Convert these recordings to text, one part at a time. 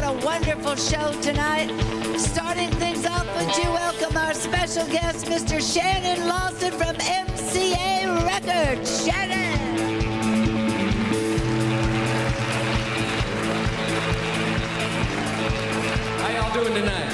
got a wonderful show tonight. Starting things off, would you welcome our special guest, Mr. Shannon Lawson from MCA Records. Shannon! How y'all doing tonight?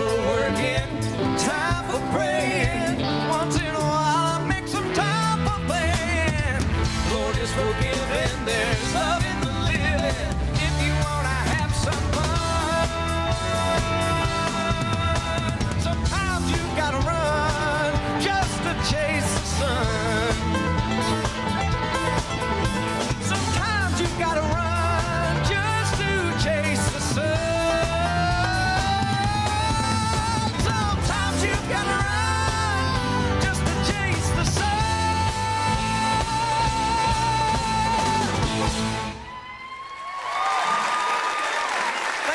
overworking time.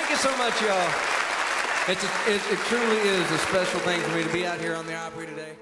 Thank you so much, y'all. It's a, it, it truly is a special thing for me to be out here on the Opry today.